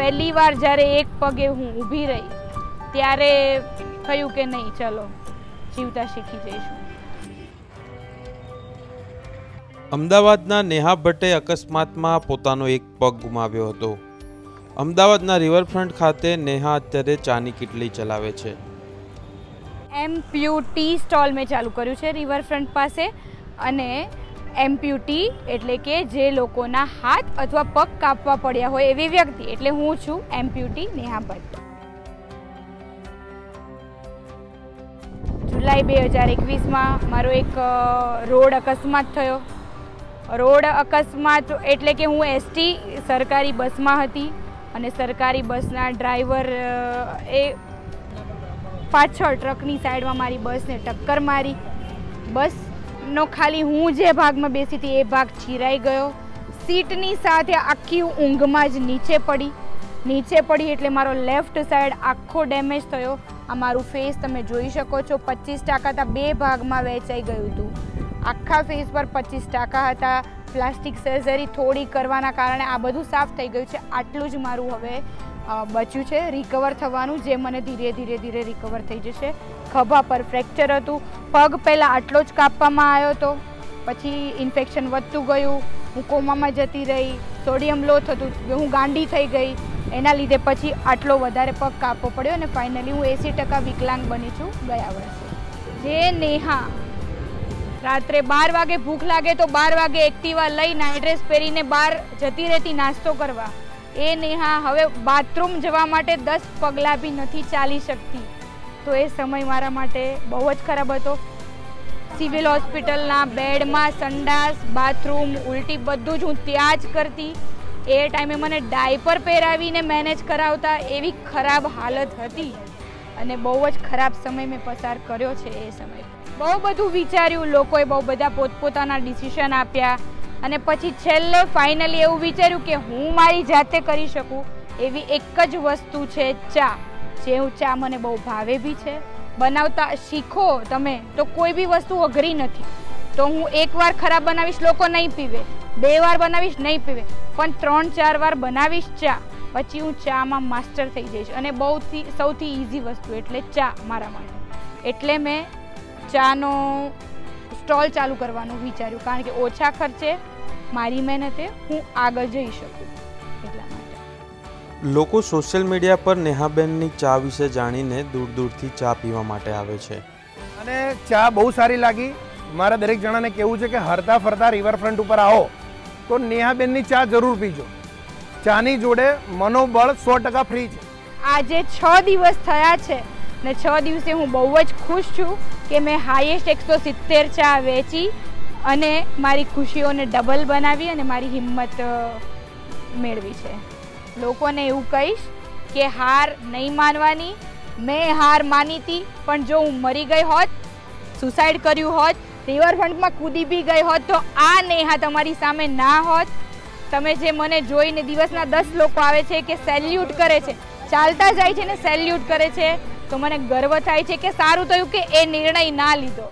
પહેલી વાર જ્યારે એક પગે હું ઊભી રહી ત્યારે થયું કે નહીં ચલો જીવતા શીખી જઈશું. અમદાવાદના નેહા ભટ્ટે અકસ્માતમાં પોતાનો એક પગ ગુમાવ્યો હતો. અમદાવાદના રિવરફ્રન્ટ ખાતે નેહા અત્યારે ચાની કિટલી ચલાવે છે. એમ પ્યુ ટી સ્ટોલ મેં ચાલુ કર્યું છે રિવરફ્રન્ટ પાસે અને એમપ્યુટી એટલે કે જે લોકોના હાથ અથવા પગ કાપવા પડ્યા હોય એવી વ્યક્તિ, એટલે હું છું એમ્પ્યુટી નેહા ભટ્ટ. જુલાઈ બે હજાર એકવીસમાં મારો એક રોડ અકસ્માત થયો. રોડ અકસ્માત એટલે કે હું એસટી સરકારી બસમાં હતી અને સરકારી બસના ડ્રાઈવર એ પાછળ ટ્રકની સાઈડમાં મારી બસને ટક્કર મારી. બસનો ખાલી હું જે ભાગમાં બેસી હતી એ ભાગ ચીરાઈ ગયો. સીટની સાથે આખી ઊંઘમાં જ નીચે પડી. નીચે પડી એટલે મારો લેફ્ટ સાઈડ આખો ડેમેજ થયો. આ મારું ફેસ તમે જોઈ શકો છો. પચીસ ટકા બે ભાગમાં વહેંચાઈ ગયું હતું. આખા ફેસ પર પચીસ ટકા હતા. પ્લાસ્ટિક સર્જરી થોડી કરવાના કારણે આ બધું સાફ થઈ ગયું છે. આટલું જ મારું હવે બચ્યું છે. રિકવર થવાનું જે મને ધીરે ધીરે ધીરે રિકવર થઈ જશે. ખભા પર ફ્રેક્ચર હતું. પગ પહેલાં આટલો જ કાપવામાં આવ્યો હતો. પછી ઇન્ફેક્શન વધતું ગયું. હું કોમામાં જતી રહી. સોડિયમ લો થતું. હું ગાંડી થઈ ગઈ. એના લીધે પછી આટલો વધારે પગ કાપવો પડ્યો અને ફાઇનલી હું એંસી ટકા વિકલાંગ બની છું ગયા વર્ષે. જે નેહા રાત્રે બાર વાગે ભૂખ લાગે તો બાર વાગે એક્ટિવા લઈ નાઇટ ડ્રેસ પહેરીને બહાર જતી રહેતી નાસ્તો કરવા. એ નેહા હવે બાથરૂમ જવા માટે દસ પગલાં બી નથી ચાલી શકતી. તો એ સમય મારા માટે બહુ જ ખરાબ હતો. સિવિલ હોસ્પિટલના બેડમાં સંડાસ, બાથરૂમ, ઉલટી બધું જ હું ત્યાં જ કરતી. એ ટાઈમે મને ડાયપર પહેરાવીને મેનેજ કરાવતા એવી ખરાબ હાલત હતી. અને બહુ જ ખરાબ સમય મેં પસાર કર્યો છે એ સમય. બહુ બધું વિચાર્યું, લોકોએ બહુ બધા પોતપોતાના ડિસિશન આપ્યા અને પછી છેલ્લે ફાઇનલી એવું વિચાર્યું કે હું મારી જાતે કરી શકું એવી એક જ વસ્તુ છે ચા. જે હું ચા મને બહુ ભાવે બી છે. બનાવતા શીખો તમે તો કોઈ બી વસ્તુ અઘરી નથી. તો હું એકવાર ખરાબ બનાવીશ લોકો નહીં પીવે. બે વાર બનાવીશ નહીં પીવે. પણ ત્રણ ચાર વાર બનાવીશ ચા. પછી હું ચામાં માસ્ટર થઈ જઈશ. અને બહુથી, સૌથી ઇઝી વસ્તુ એટલે ચા મારા માટે. એટલે મેં ચાનો સ્ટોલ ચાલુ કરવાનું વિચાર્યું કારણ કે ઓછા ખર્ચે મારી મહેનતે હું આગળ જઈ શકું એટલા માટે. લોકો સોશિયલ મીડિયા પર નેહાબેનની ચા વિશે જાણીને દૂર દૂરથી ચા પીવા માટે આવે છે. અને ચા બહુ સારી લાગી. મારા દરેક જણાને કહેવું છે કે હરતા ફરતા રિવરફ્રન્ટ ઉપર આવો તો નેહાબેનની ચા જરૂર પીજો. ચાની જોડે મનોબળ સો ટકા ફ્રી છે. આજે છ દિવસ થયા છે ને છ દિવસે હું બહુ જ ખુશ છું. કે મેં હાઈએસ્ટ એકસો સિત્તેર ચા વેચી અને મારી ખુશીઓને ડબલ બનાવી અને મારી હિંમત મેળવી છે. લોકોને એવું કહીશ કે હાર નહીં માનવાની. મેં હાર માની હતી, પણ જો હું મરી ગઈ હોત સુસાઇડ કર્યું હોત રિવરફ્રન્ટમાં કૂદી બી ગઈ હોત, તો આ નેહા તમારી સામે ના હોત. તમે જે મને જોઈને દિવસના દસ લોકો આવે છે કે સેલ્યુટ કરે છે, ચાલતા જાય છે ને સેલ્યુટ કરે છે તો મને ગર્વ થાય છે કે સારું થયું કે એ નિર્ણય ના લીધો.